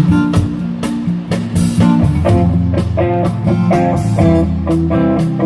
That you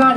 গান